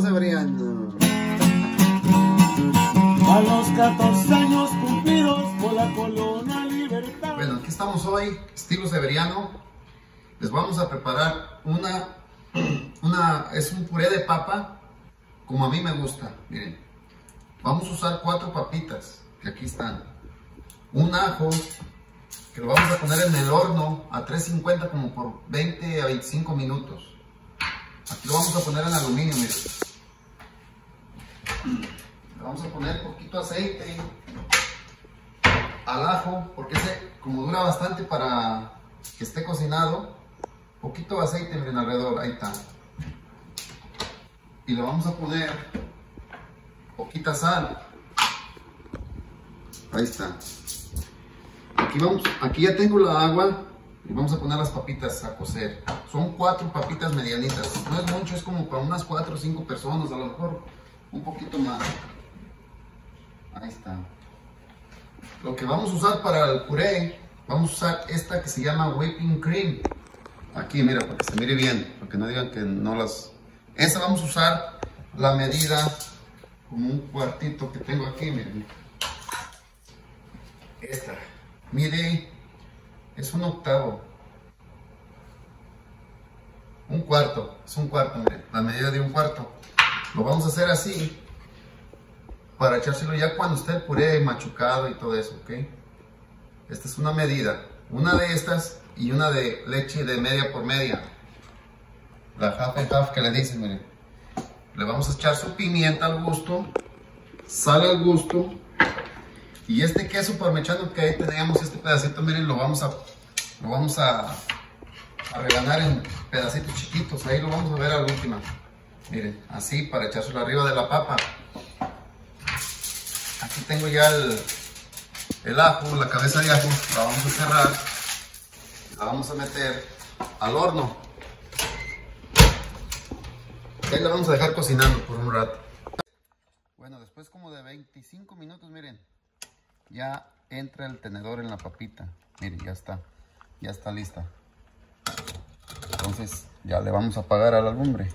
severiano. A los 14 años cumplidos por la colonia Libertad. Bueno, aquí estamos hoy, estilo severiano. Les vamos a preparar una, una, es un puré de papa, como a mí me gusta. Miren, vamos a usar cuatro papitas, que aquí están. Un ajo, que lo vamos a poner en el horno a 350 como por 20 a 25 minutos. Aquí lo vamos a poner en aluminio, miren. Vamos a poner poquito aceite al ajo, porque ese como dura bastante para que esté cocinado, poquito aceite miren alrededor, ahí está. Y le vamos a poner poquita sal. Ahí está. Aquí, vamos, aquí ya tengo la agua y vamos a poner las papitas a cocer. Son cuatro papitas medianitas. No es mucho, es como para unas cuatro o cinco personas, a lo mejor un poquito más. Ahí está. Lo que vamos a usar para el puré, vamos a usar esta que se llama whipping cream. Aquí, mira, para que se mire bien, para que no digan que no las... Esa vamos a usar la medida como un cuartito que tengo aquí, miren. Esta. Mire, es un octavo. Un cuarto, es un cuarto, miren, la medida de un cuarto. Lo vamos a hacer así para echárselo ya cuando esté el puré machucado y todo eso, ¿ok? Esta es una medida, una de estas y una de leche de media por media. La half and half que le dicen, miren. Le vamos a echar su pimienta al gusto, sal al gusto. Y este queso parmechano que ahí teníamos, este pedacito, miren, lo vamos a, lo vamos a, a reganar en pedacitos chiquitos. Ahí lo vamos a ver a la última. Miren, así para echárselo arriba de la papa. Aquí tengo ya el, el ajo, la cabeza de ajo. La vamos a cerrar. La vamos a meter al horno. Ahí la vamos a dejar cocinando por un rato. Bueno, después como de 25 minutos, miren, ya entra el tenedor en la papita. Miren, ya está, ya está lista. Entonces ya le vamos a apagar a la lumbre.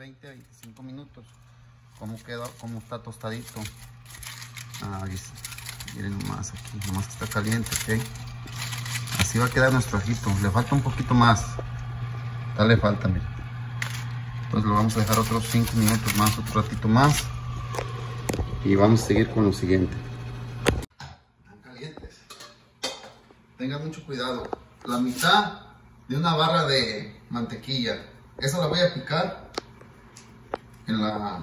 Después de 20 a 25 minutos, cómo queda, cómo está tostadito. Está. Miren nomás aquí, nomás que está caliente, ¿ok? Así va a quedar nuestro ajito. Le falta un poquito más. Tal le falta, miren. Entonces lo vamos a dejar otros 5 minutos más, otro ratito más. Y vamos a seguir con lo siguiente. Están calientes. Tengan mucho cuidado. La mitad de una barra de mantequilla. Esa la voy a picar en la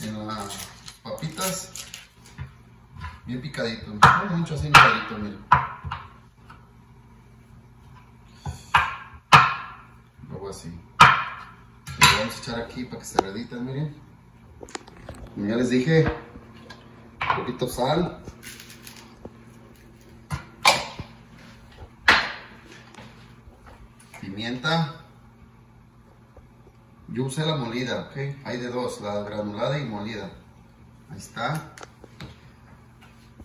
en las papitas bien picadito. No mucho así picadito, miren. Luego así. Lo vamos a echar aquí para que se rediten, miren. Como ya les dije, un poquito sal. Pimienta. Yo usé la molida, ok. Hay de dos, la granulada y molida. Ahí está.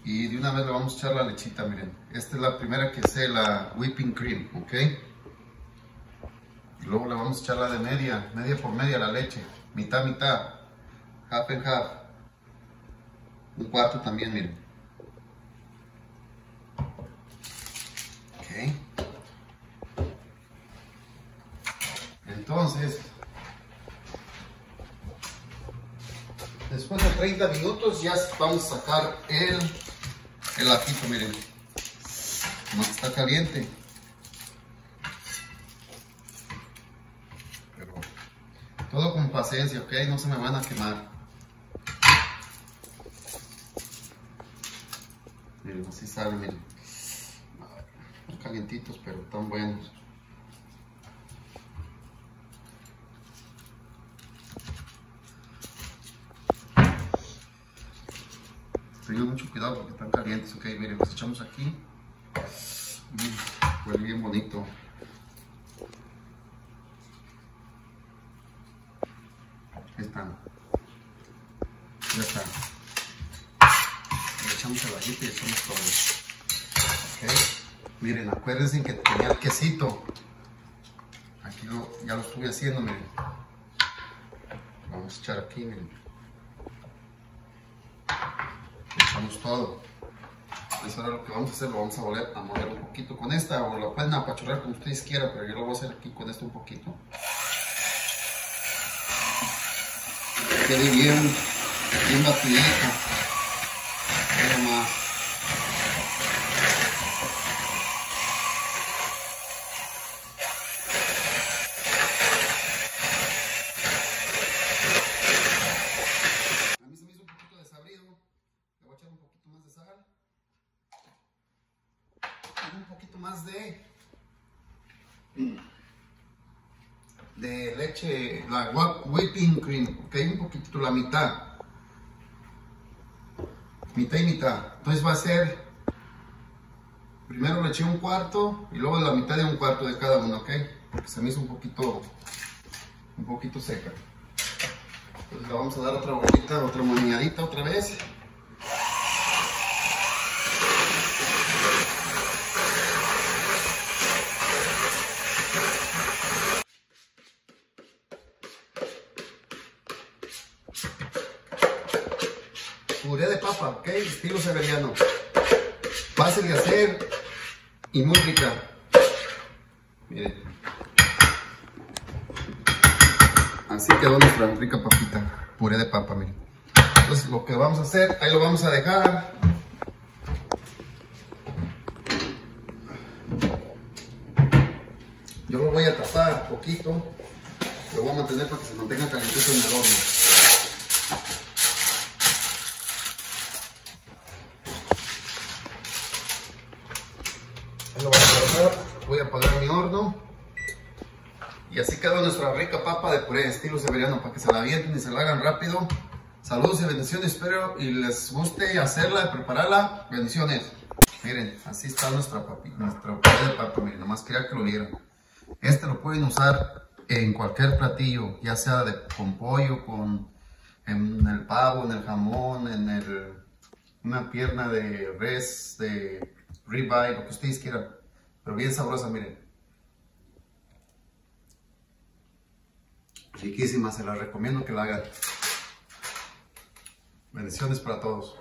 Y de una vez le vamos a echar la lechita, miren. Esta es la primera que sé, la whipping cream, ok. Luego le vamos a echar la de media, media por media la leche. Mitad, mitad. Half and half. Un cuarto también, miren. Ok. Entonces, después de 30 minutos ya vamos a sacar el, el ajito, miren. Está caliente. Pero todo con paciencia, ok, no se me van a quemar. Miren, así salen, miren. Ay, Calientitos, pero tan buenos. Tengan mucho cuidado porque están calientes, ok, miren, los echamos aquí. Mm, huele bien bonito. Ahí están. Ya está. Le echamos el ajito y echamos todo. Ok. Miren, acuérdense que tenía el quesito. Aquí lo, ya lo estuve haciendo, miren. Vamos a echar aquí, miren. Todo. Entonces ahora lo que vamos a hacer, lo vamos a volver a mover un poquito con esta, o lo pueden apachurrar como ustedes quieran, pero yo lo voy a hacer aquí con esto un poquito. Quede bien, bien batidito. Nada más. Leche, la whi- whipping cream. Ok, un poquito, la mitad. Mitad y mitad. Entonces va a ser. Primero le eché un cuarto y luego la mitad de un cuarto de cada uno, ok. Porque se me hizo un poquito. Un poquito seca. Entonces le vamos a dar otra bolita, otra moneadita otra vez. Puré de papa, ok, estilo severiano. Fácil de hacer y muy rica. Miren. Así quedó nuestra rica papita. Puré de papa, miren. Entonces lo que vamos a hacer, ahí lo vamos a dejar. Yo lo voy a tapar poquito. Lo voy a mantener para que se mantenga calentito en el horno. Ahí lo voy a guardar. Voy a apagar mi horno. Y así quedó nuestra rica papa de puré estilo severiano para que se la avienten y se la hagan rápido. Saludos y bendiciones, espero y les guste hacerla y prepararla. Bendiciones. Miren, así está nuestra papi, nuestra puré de papa, miren, nomás quería que lo vieran. Este lo pueden usar en cualquier platillo, ya sea de, con pollo, con en el pavo, en el jamón, en el, una pierna de res, de ribeye, lo que ustedes quieran. Pero bien sabrosa, miren. Riquísima, se la recomiendo que la hagan. Bendiciones para todos.